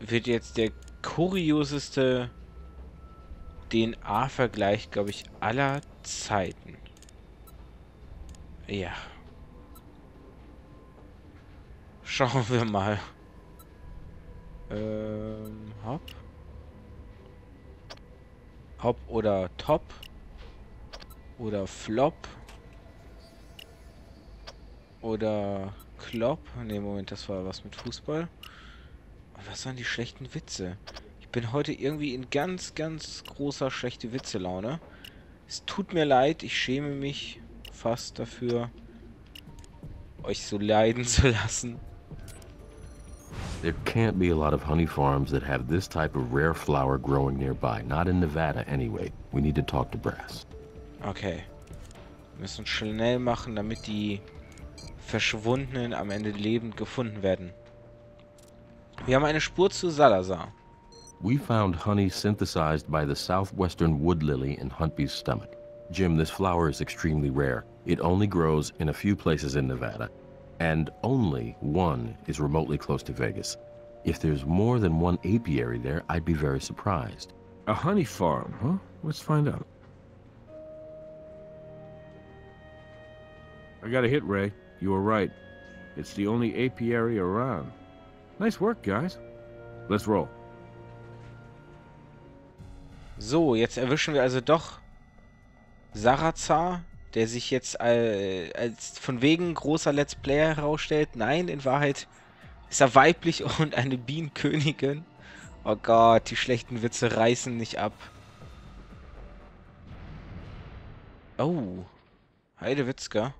wird jetzt der kurioseste DNA-Vergleich, glaube ich, aller Zeiten. Ja. Schauen wir mal. Ähm, hopp. Hopp oder Top. Oder Flop. Oder Klopp. Ne, Moment, das war was mit Fußball. Und was waren die schlechten Witze? Ich bin heute irgendwie in ganz, ganz großer schlechte Witze-Laune. Es tut mir leid, ich schäme mich fast dafür, euch so leiden zu lassen. There can't be a lot of honey farms that have this type of rare flower growing nearby. Not in Nevada anyway. We need to talk to Brass. Okay. Wir müssen schnell machen, damit die Verschwundenen am Ende lebend gefunden werden. Wir haben eine Spur zu Salazar. We found honey synthesized by the southwestern wood lily in Huntby's stomach. Jim, this flower is extremely rare. It only grows in a few places in Nevada, and only one is remotely close to Vegas. If there's more than one apiary there, I'd be very surprised. A honey farm, huh? Let's find out. I got a hit, Ray. You were right. It's the only apiary around. Nice work, guys. Let's roll. So, jetzt erwischen wir also doch Sarazar, der sich jetzt als, als von wegen großer Let's Player herausstellt. Nein, in Wahrheit ist er weiblich und eine Bienenkönigin. Oh Gott, die schlechten Witze reißen nicht ab. Oh, Heidewitzka.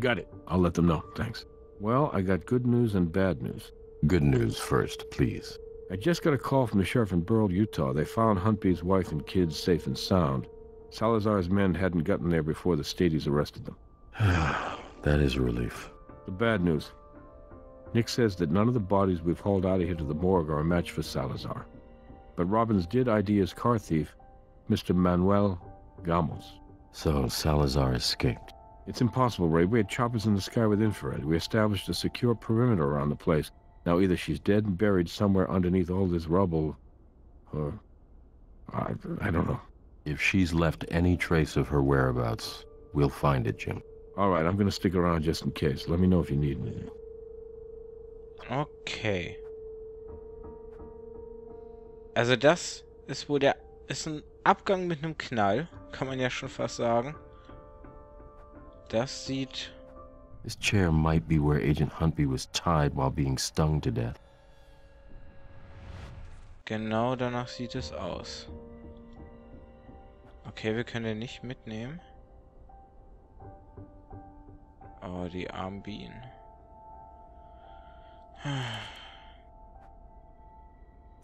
Got it. I'll let them know. Thanks. Well, I got good news and bad news. Good news first, please. I just got a call from the sheriff in Burl, Utah. They found Huntby's wife and kids safe and sound. Salazar's men hadn't gotten there before the Stadies arrested them. that is a relief. The bad news. Nick says that none of the bodies we've hauled out of here to the morgue are a match for Salazar. But Robbins did ID his car thief, Mr. Manuel Gamos. So Salazar escaped. It's impossible, Ray. We had choppers in the sky with infrared. We established a secure perimeter around the place. Now either she's dead and buried somewhere underneath all this rubble, or... I, I don't know. If she's left any trace of her whereabouts, we'll find it, Jim. All right, I'm gonna stick around just in case. Let me know if you need me. Okay. Also das ist wohl der... ist ein Abgang mit einem Knall, kann man ja schon fast sagen. Das sieht... This chair might be where Agent Huntby was tied while being stung to death. Genau danach sieht es aus. Okay, wir können den nicht mitnehmen. Oh, die armen Bienen.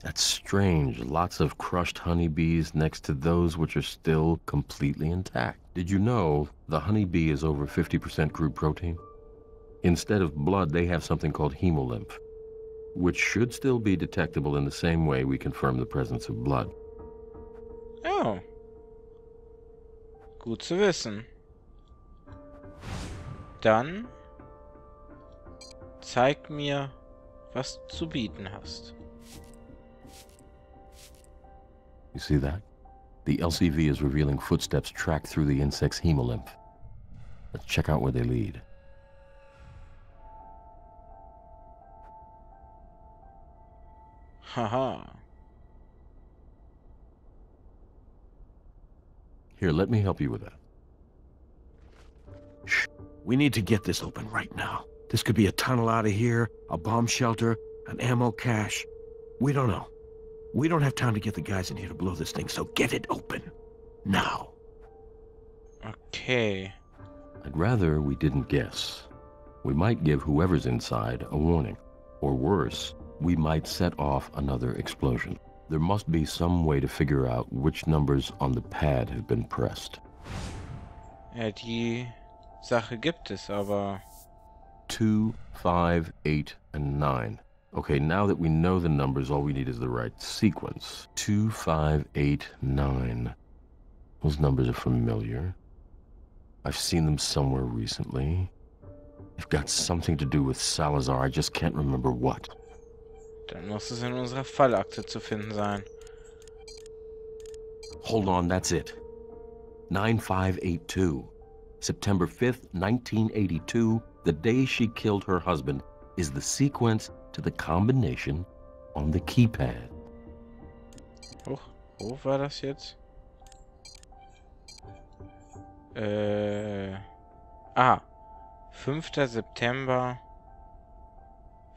That's strange. Lots of crushed honeybees next to those which are still completely intact. Did you know the honeybee is over 50% crude protein? Instead of blood, they have something called hemolymph, which should still be detectable in the same way we confirm the presence of blood. Oh. Gut zu wissen. Dann zeig mir, was du zu bieten hast. You see that? The LCV is revealing footsteps tracked through the insect's hemolymph. Let's check out where they lead. Haha. Here, let me help you with that. Shh. We need to get this open right now. This could be a tunnel out of here, a bomb shelter, an ammo cache. We don't know. We don't have time to get the guys in here to blow this thing, so get it open. Now. Okay. I'd rather we didn't guess. We might give whoever's inside a warning. Or worse, we might set off another explosion. There must be some way to figure out which numbers on the pad have been pressed. Ja, die Sache gibt es, aber... Two, five, eight, and nine. Okay, now that we know the numbers, all we need is the right sequence. Two, five, eight, nine. Those numbers are familiar. I've seen them somewhere recently. They've got something to do with Salazar, I just can't remember what. Dann muss es in unserer Fallakte zu finden sein. Hold on, that's it. 9582. September 5th, 1982, the day she killed her husband, is the sequence to the combination on the keypad. Hoch, wo war das jetzt? Äh. Ah. 5. September.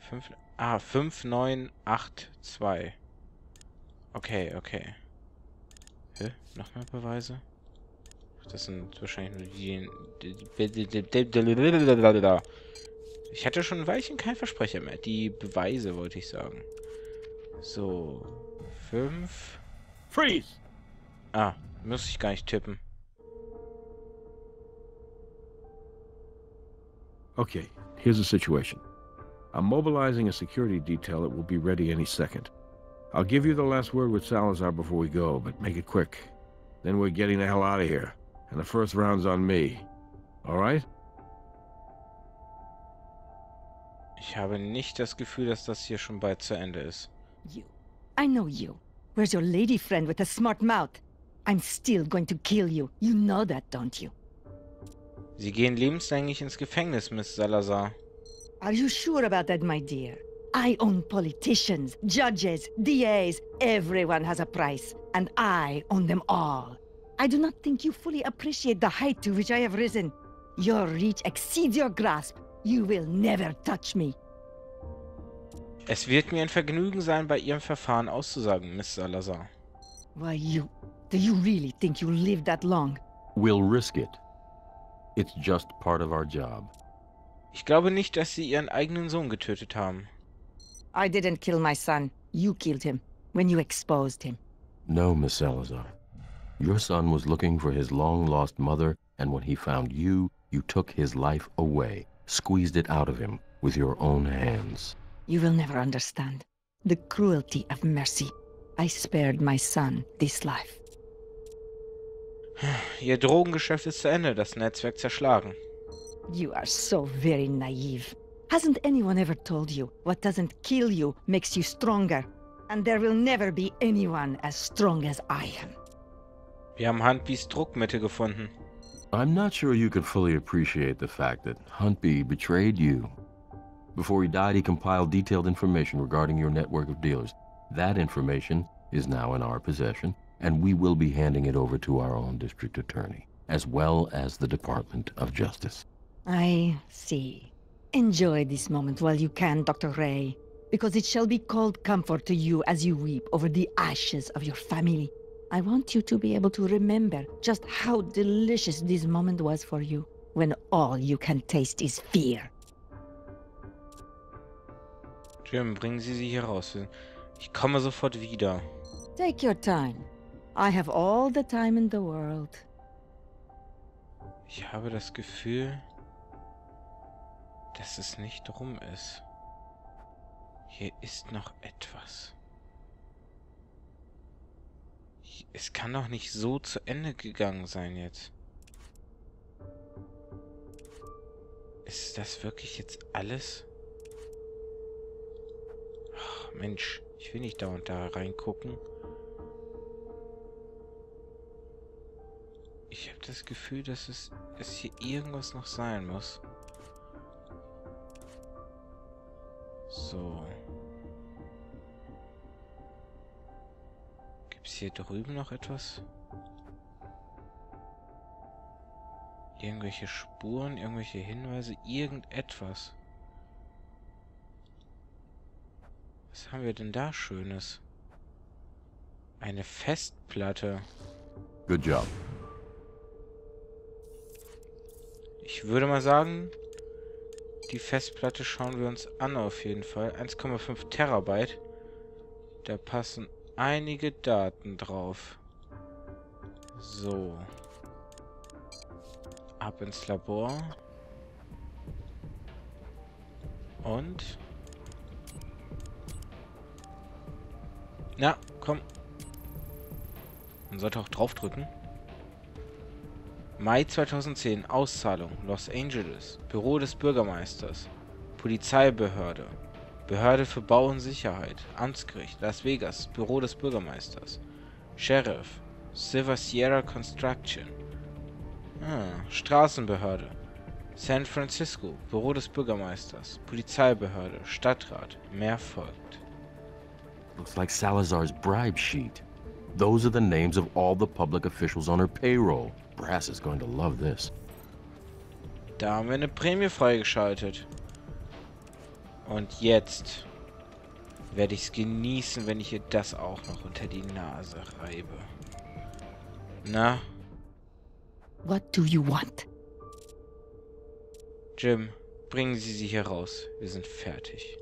5, ah, 5982. Okay, okay. Hä? Noch mehr Beweise? Das sind wahrscheinlich nur die... Ich hatte schon ein Weilchen kein Versprecher mehr. Die Beweise, wollte ich sagen. So. 5. Freeze! Ah, muss ich gar nicht tippen. Okay, here's the situation. I'm mobilizing a security detail that will be ready any second. I'll give you the last word with Salazar before we go, but make it quick. Then we're getting the hell out of here. And the first round's on me. Alright? Ich habe nicht das Gefühl, dass das hier schon bald zu Ende ist. You. I know you. Where's your lady friend with a smart mouth? I'm still going to kill you. You know that, don't you? Sie gehen lebenslänglich ins Gefängnis, Miss Salazar. Are you sure about that, my dear? I own politicians, judges, DAs. Everyone has a price, and I own them all. I do not think you fully appreciate the height to which I have risen. Your reach exceeds your grasp. You will never touch me. Es wird mir ein Vergnügen sein, bei Ihrem Verfahren auszusagen, Miss Salazar. Why, you... Do you really think you'll live that long? We'll risk it. It's just part of our job. Ich glaube nicht, dass Sie Ihren eigenen Sohn getötet haben. I didn't kill my son. You killed him. When you exposed him. No, Miss Salazar. Your son was looking for his long-lost mother, and when he found you, you took his life away, squeezed it out of him with your own hands. You will never understand. The cruelty of mercy. I spared my son this life. Ihr Drogengeschäft ist zu Ende, das Netzwerk zerschlagen. You are so very naive. Hasn't anyone ever told you what doesn't kill you makes you stronger? And there will never be anyone as strong as I am. Wir haben Handbys Druckmittel gefunden. I'm not sure you can fully appreciate the fact that Huntby betrayed you. Before he died, he compiled detailed information regarding your network of dealers. That information is now in our possession, and we will be handing it over to our own district attorney, as well as the Department of Justice. I see. Enjoy this moment while you can, Dr. Ray, because it shall be called comfort to you as you weep over the ashes of your family. I want you to be able to remember just how delicious this moment was for you, when all you can taste is fear. Jim, bringen Sie sie hier raus. Ich komme sofort wieder. Take your time. I have all the time in the world. Ich habe das Gefühl, dass es nicht rum ist. Hier ist noch etwas. Es kann doch nicht so zu Ende gegangen sein jetzt. Ist das wirklich jetzt alles? Ach, Mensch, ich will nicht da und da reingucken. Ich habe das Gefühl, dass es, es hier irgendwas noch sein muss. So. Hier drüben noch etwas? Irgendwelche Spuren, irgendwelche Hinweise, irgendetwas. Was haben wir denn da Schönes? Eine Festplatte. Good job. Ich würde mal sagen, die Festplatte schauen wir uns an auf jeden Fall. 1,5 Terabyte. Da passen einige Daten drauf. So. Ab ins Labor. Und... Na, komm. Man sollte auch draufdrücken. Mai 2010. Auszahlung. Los Angeles. Büro des Bürgermeisters. Polizeibehörde. Behörde für Bau und Sicherheit, Amtsgericht, Las Vegas, Büro des Bürgermeisters, Sheriff, Silver Sierra Construction, ah, Straßenbehörde, San Francisco, Büro des Bürgermeisters, Polizeibehörde, Stadtrat, mehr folgt. Looks like Salazar's bribe sheet. Those are the names of all the public officials on her payroll. Brass is going to love this. Da haben wir eine Prämie freigeschaltet. Und jetzt werde ich es genießen, wenn ich ihr das auch noch unter die Nase reibe. Na? What do you want? Jim, bringen Sie sie hier raus. Wir sind fertig.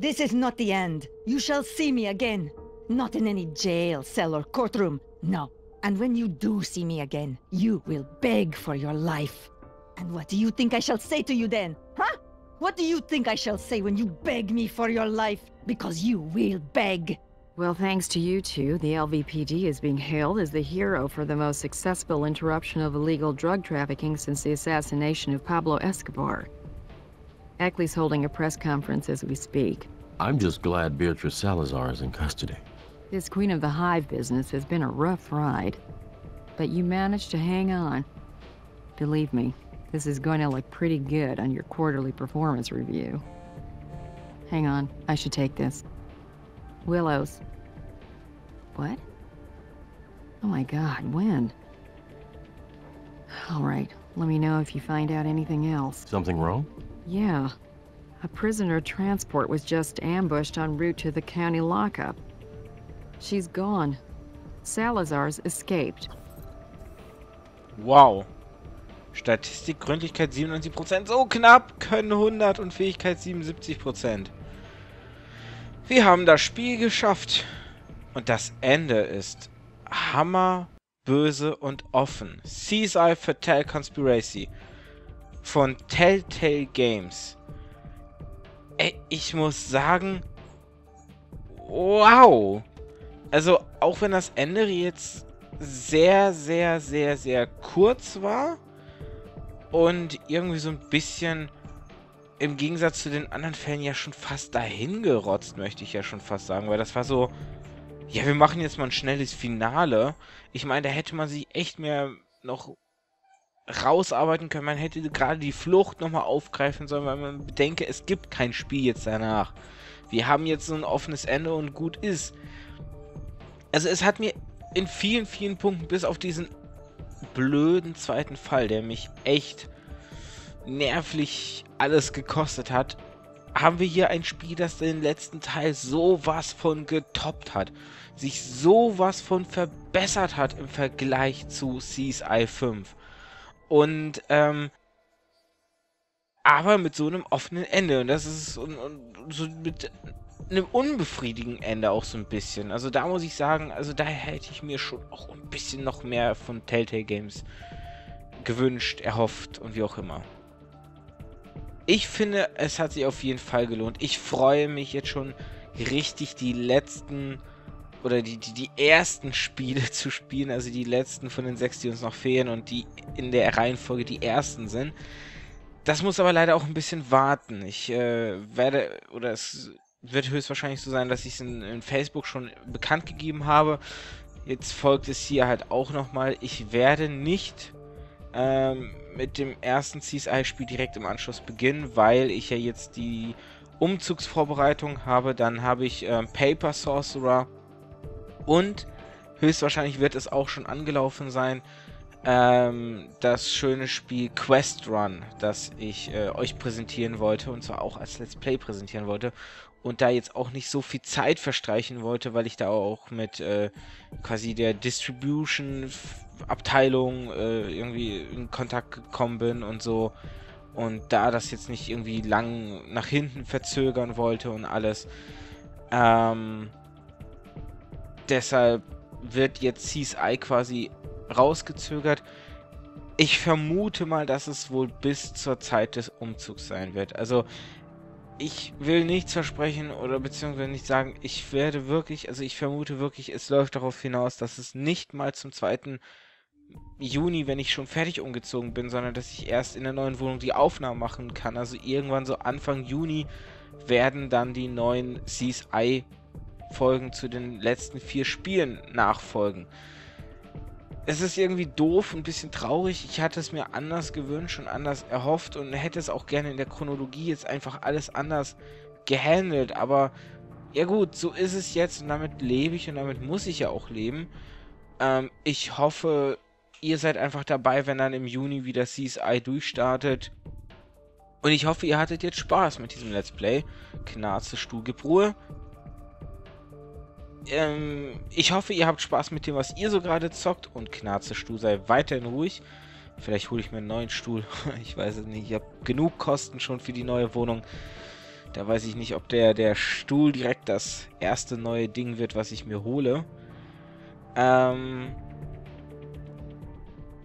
This is not the end. You shall see me again. Not in any jail, cell, or courtroom. No. And when you do see me again, you will beg for your life. And what do you think I shall say to you then? Huh? What do you think I shall say when you beg me for your life? Because you will beg. Well, thanks to you two, the LVPD is being hailed as the hero for the most successful interruption of illegal drug trafficking since the assassination of Pablo Escobar. Eckley's holding a press conference as we speak. I'm just glad Beatrice Salazar is in custody. This Queen of the Hive business has been a rough ride. But you managed to hang on. Believe me, this is going to look pretty good on your quarterly performance review. Hang on, I should take this. Willows. What? Oh my god, when? Alright, let me know if you find out anything else. Something wrong? Yeah. A prisoner transport was just ambushed en route to the county lockup. She's gone. Salazar's escaped. Wow. Statistik, Gründlichkeit 97%, so knapp, Können 100 und Fähigkeit 77%. Wir haben das Spiel geschafft. Und das Ende ist hammer, böse und offen. CSI Fatal Conspiracy von Telltale Games. Ey, ich muss sagen, wow. Also, auch wenn das Ende jetzt sehr, sehr, sehr, sehr kurz war und irgendwie so ein bisschen im Gegensatz zu den anderen Fällen ja schon fast dahingerotzt, möchte ich ja schon fast sagen, weil das war so, ja, wir machen jetzt mal ein schnelles Finale. Ich meine, da hätte man sich echt mehr noch rausarbeiten können. Man hätte gerade die Flucht nochmal aufgreifen sollen, weil man bedenke, es gibt kein Spiel jetzt danach. Wir haben jetzt so ein offenes Ende und gut ist. Also es hat mir in vielen, vielen Punkten, bis auf diesen blöden zweiten Fall, der mich echt nervlich alles gekostet hat, haben wir hier ein Spiel, das den letzten Teil sowas von getoppt hat. Sich sowas von verbessert hat im Vergleich zu CSI 5. Und, ähm, aber mit so einem offenen Ende. Und das ist und, und so mit einem unbefriedigenden Ende auch so ein bisschen. Also da muss ich sagen, also da hätte ich mir schon auch ein bisschen noch mehr von Telltale Games gewünscht, erhofft und wie auch immer. Ich finde, es hat sich auf jeden Fall gelohnt. Ich freue mich jetzt schon richtig die letzten oder die, die, die ersten Spiele zu spielen, also die letzten von den sechs, die uns noch fehlen und die in der Reihenfolge die ersten sind. Das muss aber leider auch ein bisschen warten. Ich äh, werde, oder es wird höchstwahrscheinlich so sein, dass ich es in, in, Facebook schon bekannt gegeben habe. Jetzt folgt es hier halt auch nochmal. Ich werde nicht ähm, mit dem ersten CSI-Spiel direkt im Anschluss beginnen, weil ich ja jetzt die Umzugsvorbereitung habe. Dann habe ich ähm, Paper Sorcerer und höchstwahrscheinlich wird es auch schon angelaufen sein. Ähm, das schöne Spiel Quest Run, das ich äh, euch präsentieren wollte und zwar auch als Let's Play präsentieren wollte und da jetzt auch nicht so viel Zeit verstreichen wollte, weil ich da auch mit äh, quasi der Distribution Abteilung äh, irgendwie in Kontakt gekommen bin und so und da das jetzt nicht irgendwie lang nach hinten verzögern wollte und alles. Ähm, deshalb wird jetzt CSI quasi rausgezögert. Ich vermute mal, dass es wohl bis zur Zeit des Umzugs sein wird. Also ich will nichts versprechen oder beziehungsweise nicht sagen, ich werde wirklich, also ich vermute wirklich, es läuft darauf hinaus, dass es nicht mal zum 2. Juni, wenn ich schon fertig umgezogen bin, sondern dass ich erst in der neuen Wohnung die Aufnahmen machen kann. Also irgendwann so Anfang Juni werden dann die neuen CSI-Folgen zu den letzten vier Spielen nachfolgen. Es ist irgendwie doof, ein bisschen traurig. Ich hatte es mir anders gewünscht und anders erhofft und hätte es auch gerne in der Chronologie jetzt einfach alles anders gehandelt. Aber ja gut, so ist es jetzt und damit lebe ich und damit muss ich ja auch leben. Ähm, ich hoffe, ihr seid einfach dabei, wenn dann im Juni wieder CSI durchstartet. Und ich hoffe, ihr hattet jetzt Spaß mit diesem Let's Play. Knarze, Stuhl, Ruhe. Ähm, ich hoffe, ihr habt Spaß mit dem, was ihr so gerade zockt. Und Knarze, Stuhl, sei weiterhin ruhig. Vielleicht hole ich mir einen neuen Stuhl. ich weiß es nicht. Ich habe genug Kosten schon für die neue Wohnung. Da weiß ich nicht, ob der, der Stuhl direkt das erste neue Ding wird, was ich mir hole. Ähm,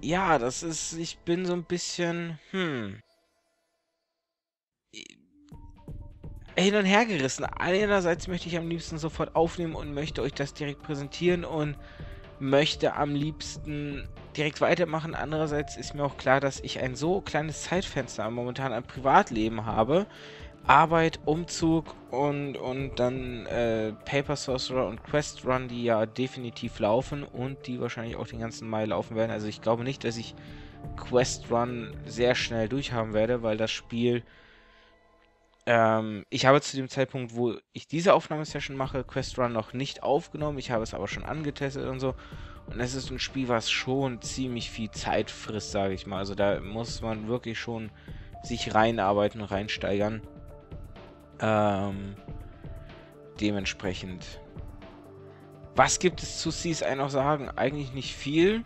ja, das ist, ich bin so ein bisschen, hm, hin und her gerissen. Einerseits möchte ich am liebsten sofort aufnehmen und möchte euch das direkt präsentieren und möchte am liebsten direkt weitermachen. Andererseits ist mir auch klar, dass ich ein so kleines Zeitfenster momentan ein Privatleben habe, Arbeit, Umzug und, und dann äh, Paper Sorcerer und Quest Run, die ja definitiv laufen und die wahrscheinlich auch den ganzen Mai laufen werden. Also ich glaube nicht, dass ich Quest Run sehr schnell durchhaben werde, weil das Spiel... Ähm, ich habe zu dem Zeitpunkt, wo ich diese Aufnahmesession mache, Quest Run noch nicht aufgenommen. Ich habe es aber schon angetestet und so. Und es ist ein Spiel, was schon ziemlich viel Zeit frisst, sage ich mal. Also da muss man wirklich schon sich reinarbeiten reinsteigern. Ähm, dementsprechend. Was gibt es zu CSI noch sagen? Eigentlich nicht viel.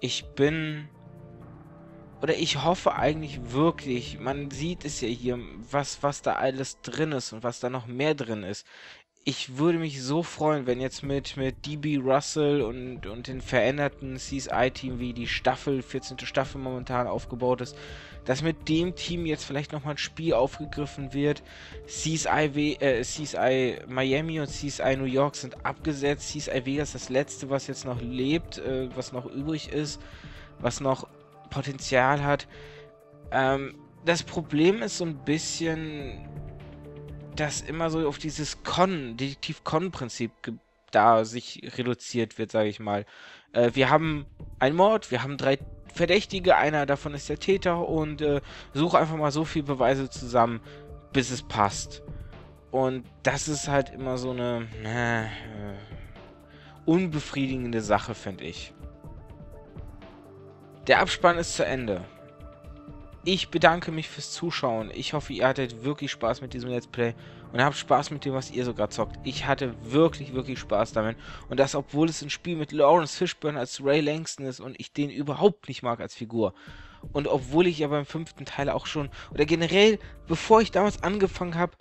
Ich bin... Oder ich hoffe eigentlich wirklich, man sieht es ja hier, was, was da alles drin ist und was da noch mehr drin ist ich würde mich so freuen, wenn jetzt mit, mit DB Russell und, und den veränderten CSI-Team, wie die Staffel, 14. Staffel momentan aufgebaut ist, dass mit dem Team jetzt vielleicht nochmal ein Spiel aufgegriffen wird. CSI, äh, CSI Miami und CSI New York sind abgesetzt. CSI Vegas das letzte, was jetzt noch lebt, äh, was noch übrig ist, was noch Potenzial hat. Ähm, das Problem ist so ein bisschen das immer so auf dieses Con, Detektiv-Con-Prinzip da sich reduziert wird, sage ich mal. Äh, wir haben einen Mord, wir haben drei Verdächtige, einer davon ist der Täter und äh, suche einfach mal so viel Beweise zusammen, bis es passt. Und das ist halt immer so eine äh, unbefriedigende Sache, finde ich. Der Abspann ist zu Ende. Ich bedanke mich fürs Zuschauen. Ich hoffe, ihr hattet wirklich Spaß mit diesem Let's Play und habt Spaß mit dem, was ihr sogar zockt. Ich hatte wirklich, wirklich Spaß damit. Und das, obwohl es ein Spiel mit Lawrence Fishburne als Ray Langston ist und ich den überhaupt nicht mag als Figur. Und obwohl ich ja beim fünften Teil auch schon, oder generell, bevor ich damals angefangen habe,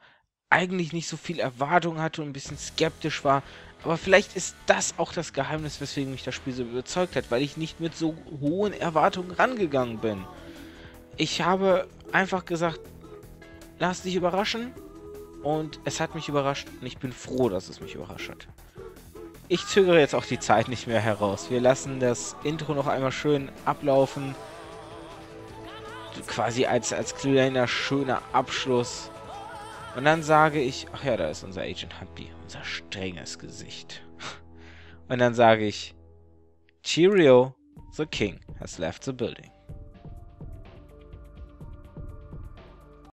eigentlich nicht so viel Erwartung hatte und ein bisschen skeptisch war. Aber vielleicht ist das auch das Geheimnis, weswegen mich das Spiel so überzeugt hat, weil ich nicht mit so hohen Erwartungen rangegangen bin. Ich habe einfach gesagt, lass dich überraschen. Und es hat mich überrascht und ich bin froh, dass es mich überrascht hat. Ich zögere jetzt auch die Zeit nicht mehr heraus. Wir lassen das Intro noch einmal schön ablaufen. Quasi als, als kleiner, schöner Abschluss. Und dann sage ich, ach ja, da ist unser Agent Humpy, unser strenges Gesicht. Und dann sage ich, Cheerio, the king has left the building.